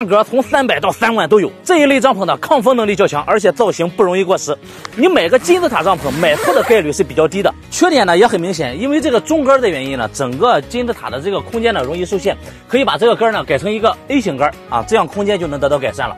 价格从三百到三万都有。这一类帐篷呢，抗风能力较强，而且造型不容易过时。你买个金字塔帐篷，买错的概率是比较低的。缺点呢也很明显，因为这个中杆的原因呢，整个金字塔的这个空间呢容易受限。可以把这个杆呢改成一个 A 型杆啊，这样空间就能得到改善了。